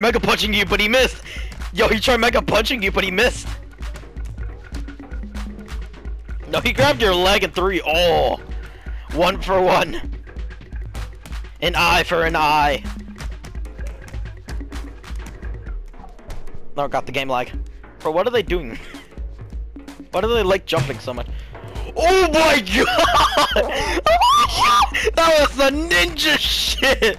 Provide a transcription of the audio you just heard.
Mega punching you, but he missed. Yo, he tried mega punching you, but he missed. No, he grabbed your leg and three. Oh, one for one. An eye for an eye. No, got the game lag. Bro, what are they doing? Why do they like jumping so much? Oh my god! Oh my god! That was the ninja shit!